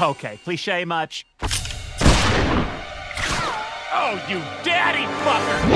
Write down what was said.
Okay, cliche much? Oh, you daddy fucker!